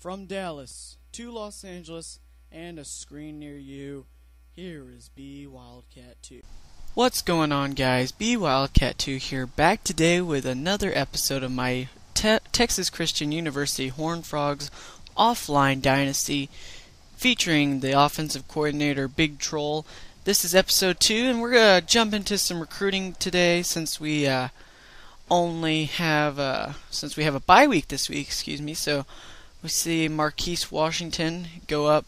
From Dallas to Los Angeles and a screen near you, here is B Wildcat 2. What's going on, guys? B Wildcat 2 here, back today with another episode of my te- Texas Christian University Horned Frogs offline dynasty featuring the offensive coordinator Big Troll. This is episode 2, and we're going to jump into some recruiting today since we uh, only have uh, since we have a bye week this week, excuse me. So we see Marquise Washington go up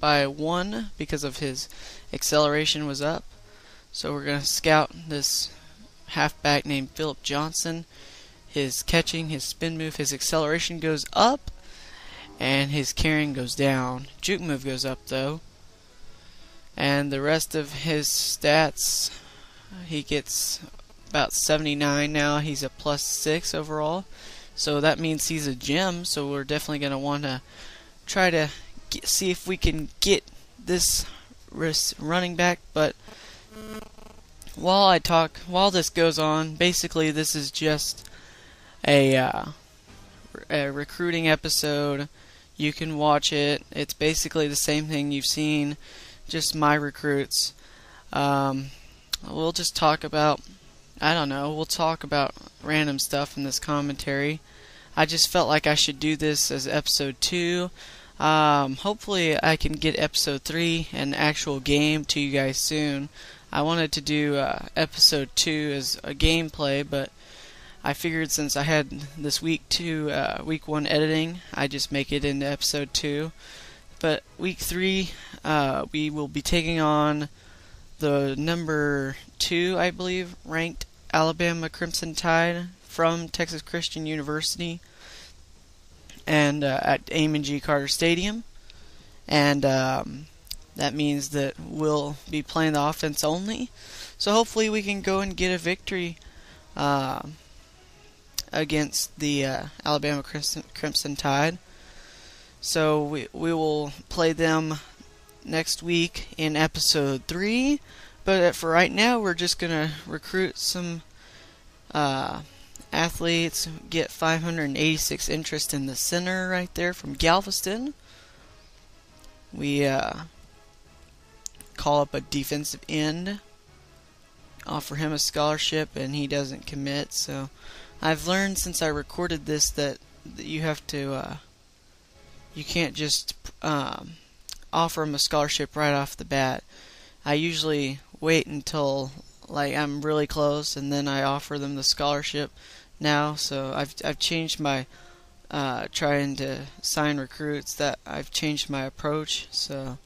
by one because of his acceleration was up. So we're going to scout this halfback named Philip Johnson. His catching, his spin move, his acceleration goes up, and his carrying goes down. Juke move goes up though. And the rest of his stats, he gets about 79 now. He's a plus 6 overall. So that means he's a gem, so we're definitely going to want to try to get, see if we can get this running back. But while I talk, while this goes on, basically this is just a, uh, a recruiting episode. You can watch it. It's basically the same thing you've seen, just my recruits. Um, we'll just talk about I don't know. We'll talk about random stuff in this commentary. I just felt like I should do this as episode 2. Um, hopefully, I can get episode 3, an actual game, to you guys soon. I wanted to do uh, episode 2 as a gameplay, but I figured since I had this week 2, uh, week 1 editing, I just make it into episode 2. But week 3, uh, we will be taking on the number two, I believe, ranked Alabama Crimson Tide from Texas Christian University and uh, at Amon G. Carter Stadium. And um, that means that we'll be playing the offense only. So hopefully we can go and get a victory uh, against the uh, Alabama Crimson, Crimson Tide. So we, we will play them next week in episode 3. But for right now, we're just going to recruit some uh, athletes, get 586 interest in the center right there from Galveston. We uh, call up a defensive end, offer him a scholarship, and he doesn't commit. So I've learned since I recorded this that, that you have to, uh, you can't just um, offer them a scholarship right off the bat. I usually wait until like I'm really close and then I offer them the scholarship now. So I've I've changed my uh, trying to sign recruits that I've changed my approach. So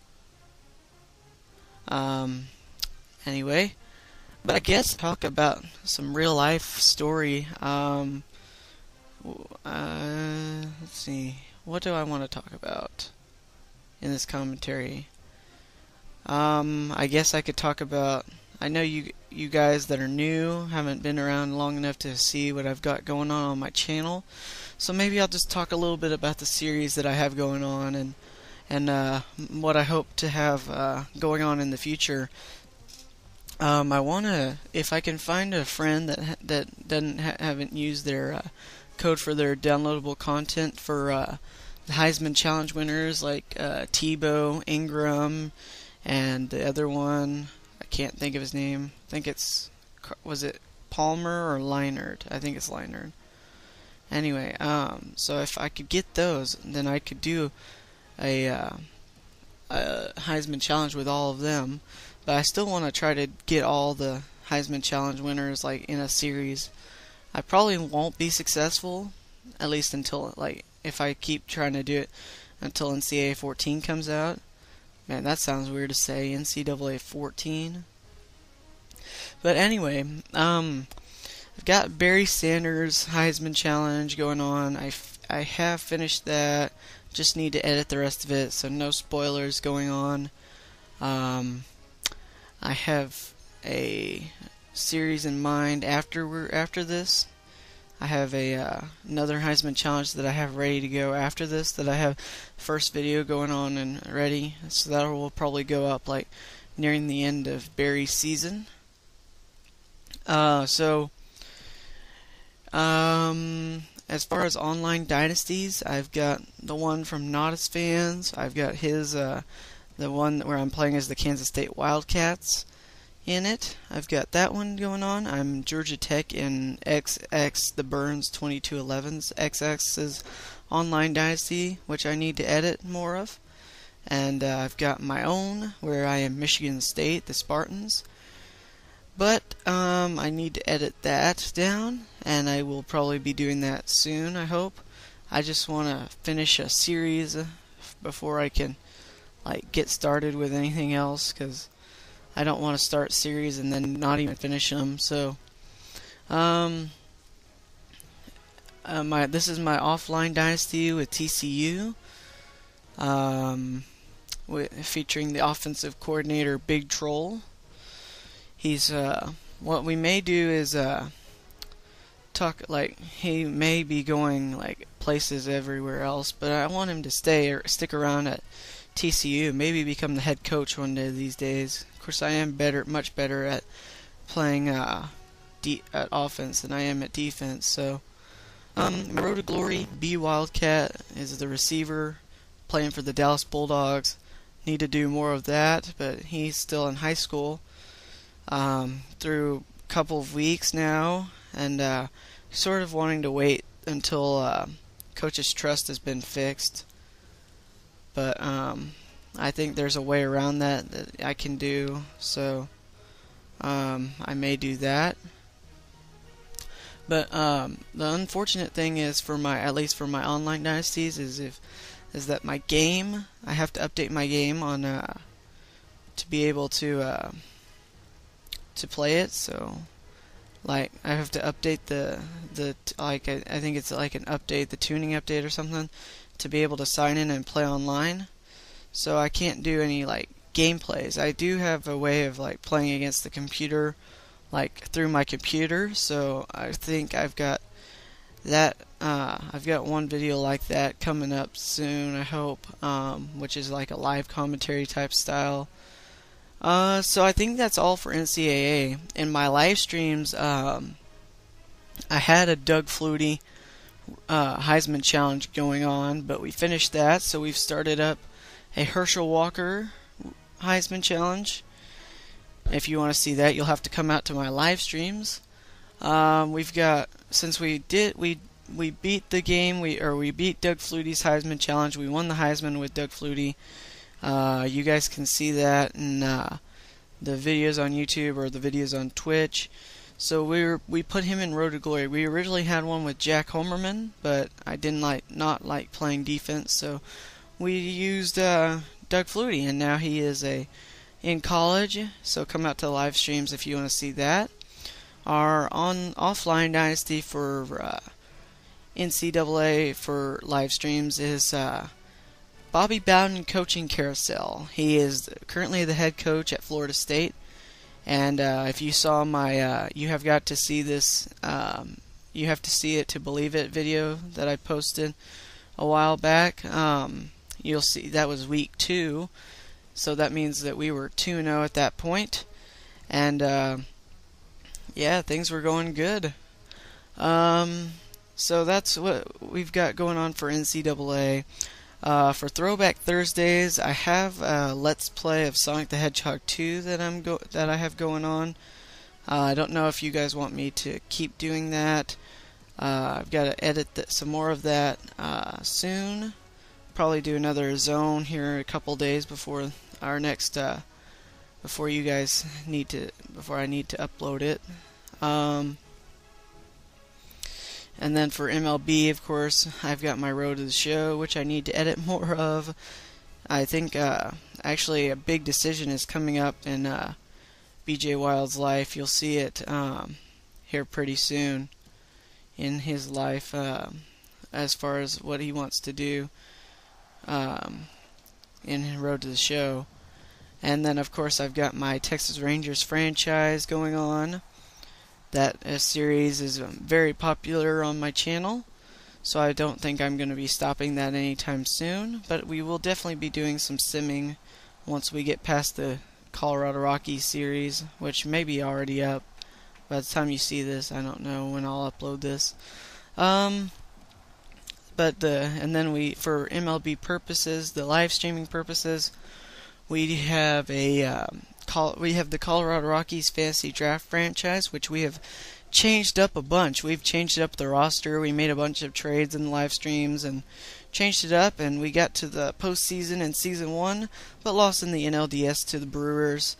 um, anyway, but I guess talk about some real life story. Um, uh, let's see, what do I want to talk about in this commentary? Um, I guess I could talk about. I know you you guys that are new haven't been around long enough to see what I've got going on on my channel, so maybe I'll just talk a little bit about the series that I have going on and and uh, what I hope to have uh, going on in the future. Um, I want to, if I can find a friend that that doesn't ha- haven't used their uh, code for their downloadable content for uh, the Heisman Challenge winners like uh, Tebow, Ingram and the other one I can't think of his name. I think it's was it Palmer or Leinart? I think it's Leinart. Anyway, um, so if I could get those, then I could do a, uh, a Heisman Challenge with all of them. But I still want to try to get all the Heisman Challenge winners like in a series. I probably won't be successful, at least until like if I keep trying to do it until NCAA 14 comes out. Man, that sounds weird to say. NCAA 14. But anyway, um, I've got Barry Sanders Heisman Challenge going on. I, I have finished that. Just need to edit the rest of it, so no spoilers going on. Um, I have a series in mind after we're after this. I have a uh, another Heisman challenge that I have ready to go after this. That I have first video going on and ready, so that will probably go up like nearing the end of Barry's season. Uh, so um, as far as online dynasties, I've got the one from Nodus fans. I've got his, uh, the one where I'm playing as the Kansas State Wildcats in it. I've got that one going on. I'm Georgia Tech in XX, the Burns 2211's XX's online dynasty, which I need to edit more of. And uh, I've got my own, where I am Michigan State, the Spartans. But um, I need to edit that down, and I will probably be doing that soon, I hope. I just want to finish a series before I can like get started with anything else because I don't want to start series and then not even finish them. So, um, uh, my this is my offline dynasty with TCU, um, with, featuring the offensive coordinator Big Troll. He's uh, what we may do is uh, talk like he may be going like places everywhere else, but I want him to stay or stick around at TCU, maybe become the head coach one day these days. Of course, I am better, much better at playing uh, at offense than I am at defense. So, um, Road to Glory, B Wildcat is the receiver, playing for the Dallas Bulldogs. Need to do more of that, but he's still in high school. Um, through a couple of weeks now, and uh, sort of wanting to wait until uh, coach's trust has been fixed but um, I think there's a way around that that I can do. So um, I may do that. But um, the unfortunate thing is for my at least for my online dynasties is if is that my game I have to update my game on uh, to be able to uh, to play it. So like I have to update the the like I, I think it's like an update the tuning update or something to be able to sign in and play online. So I can't do any like gameplays. I do have a way of like playing against the computer like through my computer. So I think I've got that uh, I've got one video like that coming up soon, I hope, um, which is like a live commentary type style. Uh, so I think that's all for NCAA. In my live streams, um, I had a Doug Flutie uh, Heisman Challenge going on, but we finished that, so we've started up a Herschel Walker Heisman Challenge. If you want to see that, you'll have to come out to my live streams. Um, we've got since we did we we beat the game we or we beat Doug Flutie's Heisman Challenge. We won the Heisman with Doug Flutie. Uh, you guys can see that in uh, the videos on YouTube or the videos on Twitch. So we were, we put him in Road to Glory. We originally had one with Jack Homerman, but I didn't like not like playing defense, so we used uh, Doug Flutie, and now he is a in college. So come out to live streams if you want to see that. Our on offline dynasty for uh, NCAA for live streams is uh, Bobby Bowden coaching carousel. He is currently the head coach at Florida State. And uh, if you saw my, uh, you have got to see this, um, you have to see it to believe it video that I posted a while back. Um, you'll see that was week two, so that means that we were 2 0 at that point. And uh, yeah, things were going good. Um, so that's what we've got going on for NCAA. Uh, for Throwback Thursdays, I have a Let's Play of Sonic the Hedgehog 2 that I'm go that I have going on. Uh, I don't know if you guys want me to keep doing that. Uh, I've got to edit some more of that uh, soon. Probably do another zone here a couple days before our next uh, before you guys need to before I need to upload it. Um, and then for MLB, of course, I've got my road to the show, which I need to edit more of. I think uh, actually a big decision is coming up in uh, BJ Wild's life. You'll see it um, here pretty soon in his life uh, as far as what he wants to do um, in Road to the Show. And then, of course, I've got my Texas Rangers franchise going on. That uh, series is um, very popular on my channel, so I don't think I'm going to be stopping that anytime soon. But we will definitely be doing some simming once we get past the Colorado Rockies series, which may be already up. By the time you see this, I don't know when I'll upload this. Um, but the and then we for MLB purposes, the live streaming purposes, we have a um, call, we have the Colorado Rockies fantasy draft franchise, which we have changed up a bunch. We've changed up the roster. We made a bunch of trades and live streams and changed it up, and we got to the postseason in season one, but lost in the NLDS to the Brewers.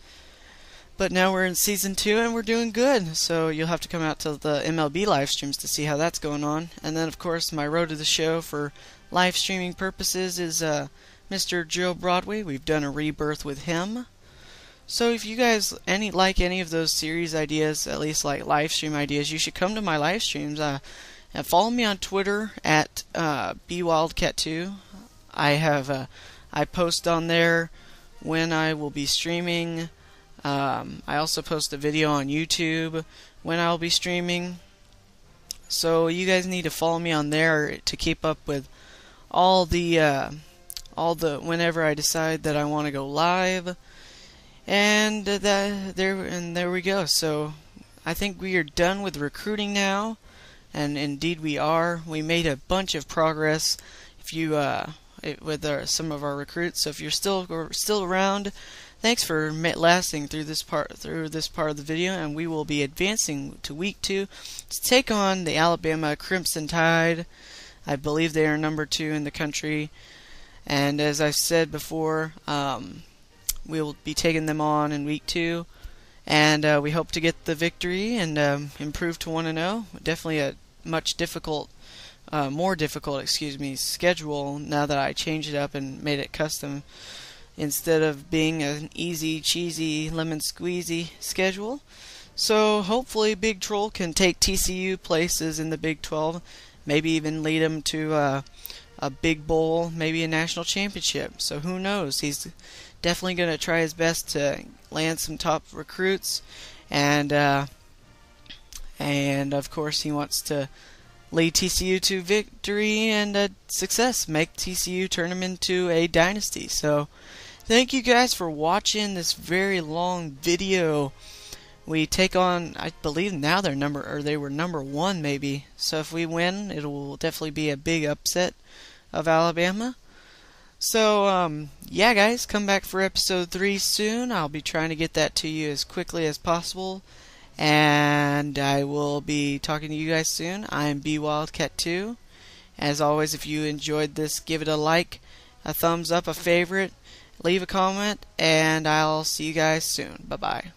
But now we're in season two and we're doing good. So you'll have to come out to the MLB live streams to see how that's going on. And then, of course, my road to the show for live streaming purposes is uh, Mr. Joe Broadway. We've done a rebirth with him. So if you guys any like any of those series ideas, at least like live stream ideas, you should come to my live streams. Uh, and follow me on Twitter at uh, bwildcat2. I have uh, I post on there when I will be streaming um, I also post a video on YouTube when I'll be streaming. So you guys need to follow me on there to keep up with all the uh, all the whenever I decide that I want to go live. And that there and there we go. So I think we are done with recruiting now, and indeed we are. We made a bunch of progress. If you uh, with our, some of our recruits, so if you're still still around Thanks for lasting through this part through this part of the video, and we will be advancing to week two to take on the Alabama Crimson Tide. I believe they are number two in the country, and as I've said before, um, we will be taking them on in week two, and uh, we hope to get the victory and um, improve to one and zero. Oh. Definitely a much difficult. Uh, more difficult, excuse me, schedule now that I changed it up and made it custom instead of being an easy, cheesy, lemon squeezy schedule. So hopefully Big Troll can take TCU places in the Big 12, maybe even lead them to uh, a big bowl, maybe a national championship. So who knows? He's definitely going to try his best to land some top recruits, and uh, and of course he wants to lead TCU to victory and uh, success, make TCU turn them into a dynasty. So, thank you guys for watching this very long video. We take on, I believe now they're number, or they were number one maybe. So if we win, it will definitely be a big upset of Alabama. So, um, yeah, guys, come back for episode 3 soon. I'll be trying to get that to you as quickly as possible. And I will be talking to you guys soon. I'm B Wildcat 2. As always, if you enjoyed this, give it a like, a thumbs up, a favorite, leave a comment, and I'll see you guys soon. Bye bye.